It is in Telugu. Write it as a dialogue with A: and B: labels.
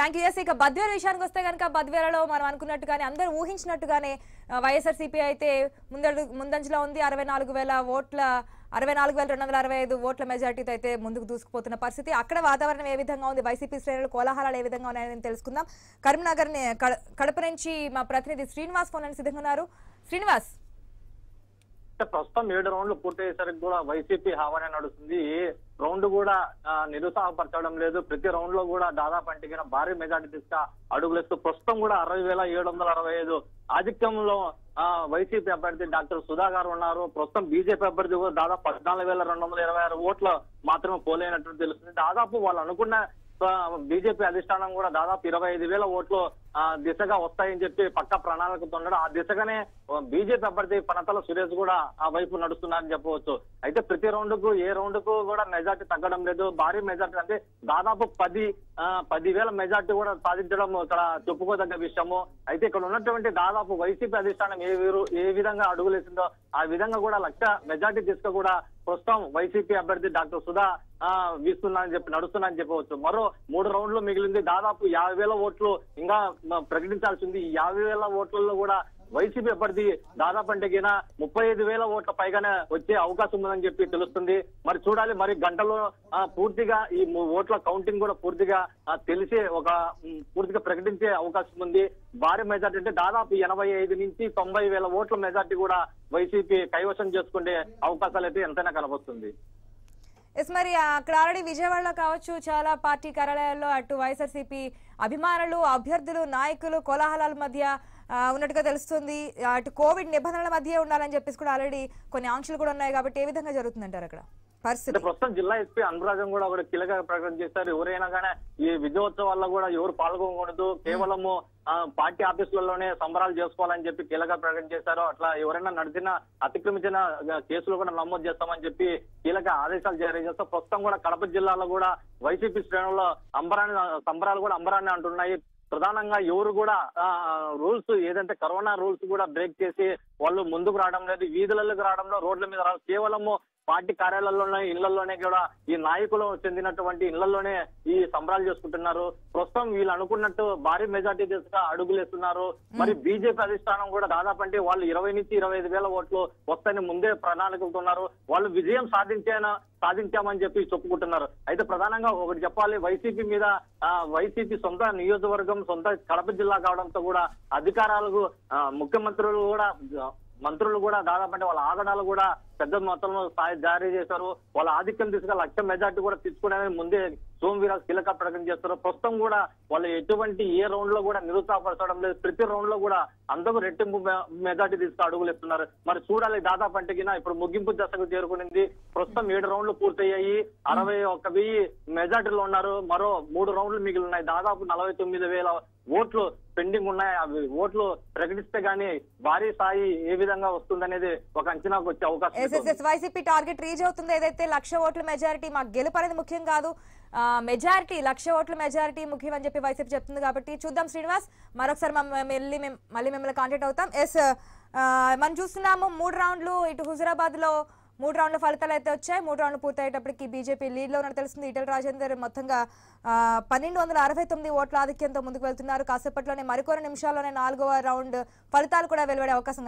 A: థ్యాంక్ యూ ఎస్ ఇక బద్వేల విషయానికి వస్తే కనుక బద్వేలలో మనం అనుకున్నట్టుగానే అందరూ ఊహించినట్టుగానే వైఎస్ఆర్సీపీ అయితే ముందడు ముందంజలో ఉంది. అరవై నాలుగు వేల ఓట్ల అరవై నాలుగు వేల రెండు వందల అరవై ఐదు ఓట్ల మెజార్టీతో అయితే ముందుకు దూసుకుపోతున్న పరిస్థితి. అక్కడ వాతావరణం ఏ విధంగా ఉంది? వైసీపీ శ్రేణులు కోలాహలాలు ఏ విధంగా ఉన్నాయని తెలుసుకుందాం. కరీంనగర్ కడ- కడప నుంచి మా ప్రతినిధి శ్రీనివాస్ ఫోన్ అని సిద్ధంగా ఉన్నారు శ్రీనివాస్
B: ప్రస్తుతం ఏడు రౌండ్లు పూర్తయ్యేసరికి కూడా వైసీపీ హావనే నడుస్తుంది. రౌండ్ కూడా నిరుత్సాహపరచడం లేదు. ప్రతి రౌండ్లో కూడా దాదాపు అంటికిన భారీ మెజార్టీ తీసుక అడుగులేస్తూ ప్రస్తుతం కూడా అరవై వేల ఏడు వందల అరవై ఐదు ఆధిక్యంలో ఆ, వైసీపీ అభ్యర్థి డాక్టర్ సుధా గారు ఉన్నారు. ప్రస్తుతం బీజేపీ అభ్యర్థి కూడా దాదాపు పద్నాలుగు వేల రెండు వందల ఇరవై ఆరు ఓట్లు మాత్రమే పోలేనట్టు తెలుస్తుంది. దాదాపు వాళ్ళు అనుకున్న బీజేపీ అధిష్టానం కూడా దాదాపు ఇరవై ఐదు వేల ఓట్లు ఆ, దిశగా వస్తాయని చెప్పి పక్క ప్రణాళికతో ఉండడం ఆ దిశగానే బీజేపీ అభ్యర్థి పనతల సురేష్ కూడా ఆ వైపు నడుస్తున్నారని చెప్పవచ్చు. అయితే ప్రతి రౌండ్కు ఏ రౌండ్కు కూడా మెజార్టీ తగ్గడం లేదు. భారీ మెజార్టీ అంటే దాదాపు పది ఆ, పదివేల మెజార్టీ కూడా సాధించడం ఇక్కడ చెప్పుకోదగ్గ విషయము. అయితే ఇక్కడ ఉన్నటువంటి దాదాపు వైసీపీ అధిష్టానం ఏ వీరు ఏ విధంగా అడుగులేసిందో ఆ విధంగా కూడా లక్ష మెజార్టీ దిశగా కూడా ప్రస్తుతం వైసీపీ అభ్యర్థి డాక్టర్ సుధా వీస్తున్నా అని చెప్పి నడుస్తున్నారని చెప్పవచ్చు. మరో మూడు రౌండ్లు మిగిలింది దాదాపు యాభై వేల ఓట్లు ఇంకా ప్రకటించాల్సి ఉంది ఈ యాభై వేల ఓట్లలో కూడా వైసీపీ అభ్యర్థి దాదాపు అంటే గిన ముప్పై ఐదు వేల ఓట్ల పైగానే వచ్చే అవకాశం ఉందని చెప్పి తెలుస్తుంది. మరి చూడాలి మరి గంటలో పూర్తిగా ఈ ఓట్ల కౌంటింగ్ కూడా పూర్తిగా తెలిసే ఒక పూర్తిగా ప్రకటించే అవకాశం ఉంది. భారీ మెజార్టీ అంటే దాదాపు ఎనభై ఐదు నుంచి తొంభై వేల ఓట్ల మెజార్టీ కూడా వైసీపీ కైవసం చేసుకునే అవకాశాలు అయితే ఎంతైనా కనబడుతుంది
A: ఎస్ మరి అక్కడ ఆల్రెడీ విజయవాడలో కావచ్చు చాలా పార్టీ కార్యాలయాల్లో అటు వైఎస్ఆర్సీపీ అభిమానులు అభ్యర్థులు నాయకులు కోలాహలాల మధ్య ఉన్నట్టుగా తెలుస్తుంది. అటు కోవిడ్ నిబంధనల మధ్య ఉండాలని చెప్పేసి కూడా ఆల్రెడీ కొన్ని ఆంక్షలు కూడా ఉన్నాయి కాబట్టి ఏ విధంగా జరుగుతుందంటారు అక్కడ? పరిస్థితి?
B: ప్రస్తుతం జిల్లా ఎస్పీ అనురాగం కూడా ఒక కీలక ప్రకటన చేశారు. ఎవరైనా కానీ ఈ విజయోత్సవాల్లో కూడా ఎవరు పాల్గొనకూడదు. కేవలము పార్టీ ఆఫీసులలోనే సంబరాలు చేసుకోవాలని చెప్పి కీలక ప్రకటన చేశారు. అట్లా ఎవరైనా నడిచిన అతిక్రమించిన కేసులు కూడా నమోదు చేస్తామని చెప్పి కీలక ఆదేశాలు జారీ చేస్తూ ప్రస్తుతం కూడా కడప జిల్లాలో కూడా వైసీపీ శ్రేణుల్లో అంబరాన్ని సంబరాలు కూడా అంబరాన్ని అంటున్నాయి. ప్రధానంగా ఎవరు కూడా రూల్స్ ఏదంటే కరోనా రూల్స్ కూడా బ్రేక్ చేసి వాళ్ళు ముందుకు రావడం లేదు. వీధులలోకి రావడంలో రోడ్ల మీద రావడం కేవలము పార్టీ కార్యాలయాల్లోనే ఇళ్ళలోనే కూడా ఈ నాయకులు చెందినటువంటి ఇళ్ళలోనే ఈ సంబరాలు చేసుకుంటున్నారు. ప్రస్తుతం వీళ్ళు అనుకున్నట్టు భారీ మెజార్టీ దిశగా అడుగులేస్తున్నారు. మరి బీజేపీ అధిష్టానం కూడా దాదాపు అంటే వాళ్ళు ఇరవై నుంచి ఇరవై ఐదు వేల ఓట్లు వస్తాయని ముందే ప్రణాళికలతో ఉన్నారు వాళ్ళు విజయం సాధించేనా సాధించామని చెప్పి చెప్పుకుంటున్నారు. అయితే ప్రధానంగా ఒకటి చెప్పాలి వైసీపీ మీద వైసీపీ సొంత నియోజకవర్గం సొంత కడప జిల్లా కావడంతో కూడా అధికారాలకు ముఖ్యమంత్రులు కూడా మంత్రులు కూడా దాదాపు అంటే వాళ్ళ ఆగడాలు కూడా పెద్ద మొత్తంలో స్థాయి జారీ చేశారు. వాళ్ళ ఆధిక్యం దిశగా లక్ష మెజార్టీ కూడా తీసుకునే ముందే సోమవీరాజ్ కీలక ప్రకటన చేస్తారు. ప్రస్తుతం కూడా వాళ్ళు ఎటువంటి ఏ రౌండ్లో కూడా నిరుత్సాహపరచడం లేదు. ప్రతి రౌండ్లో కూడా అందరూ రెట్టింపు మె- మెజార్టీ తీసుకు అడుగులు ఇస్తున్నారు మరి చూడాలి దాదాపు అంటే ఇప్పుడు ముగింపు దశకు చేరుకునింది. ప్రస్తుతం ఏడు రౌండ్లు పూర్తయ్యాయి. అరవై ఒక్క వెయ్యి మెజార్టీలో ఉన్నారు. మరో మూడు రౌండ్లు మిగిలి ఉన్నాయి. దాదాపు నలభై తొమ్మిది వేల ఓట్లు పెండింగ్ ఉన్నాయి. అవి ఓట్లు ప్రకటిస్తే గానీ భారీ స్థాయి ఏ విధంగా వస్తుందనేది ఒక అంచనాకు వచ్చే అవకాశం
A: వైసీపీ టార్గెట్ రీచ్ అవుతుంది. ఏదైతే లక్ష ఓట్ల మెజారిటీ మాకు గెలుపు అనేది ముఖ్యం కాదు మెజారిటీ లక్ష ఓట్ల మెజారిటీ ముఖ్యం అని చెప్పి వైసీపీ చెప్తుంది కాబట్టి చూద్దాం శ్రీనివాస్. మరొకసారి మళ్ళీ మేము మళ్ళీ మిమ్మల్ని కాంటాక్ట్ అవుతాం. ఎస్ మనం చూస్తున్నాము మూడు రౌండ్లు ఇటు హుజురాబాద్లో మూడు రౌండ్ల ఫలితాలు అయితే వచ్చాయి. మూడు రౌండ్లు పూర్తయ్యేటప్పటికి బీజేపీ లీడ్లో ఉన్నట్టు తెలుస్తుంది. ఈటల రాజేందర్ మొత్తంగా ఆ, పన్నెండు వందల అరవై తొమ్మిది ఓట్ల ఆధిక్యంతో ముందుకు వెళ్తున్నారు. కాసేపట్లోనే మరికొన్ని నిమిషాల్లోనే నాలుగవ రౌండ్ ఫలితాలు కూడా వెలువడే అవకాశం